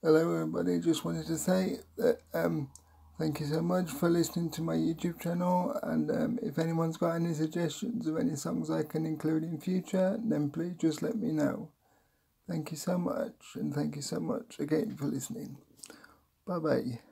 Hello, everybody. Just wanted to say that um, thank you so much for listening to my YouTube channel. And um, if anyone's got any suggestions of any songs I can include in future, then please just let me know. Thank you so much, and thank you so much again for listening. Bye bye.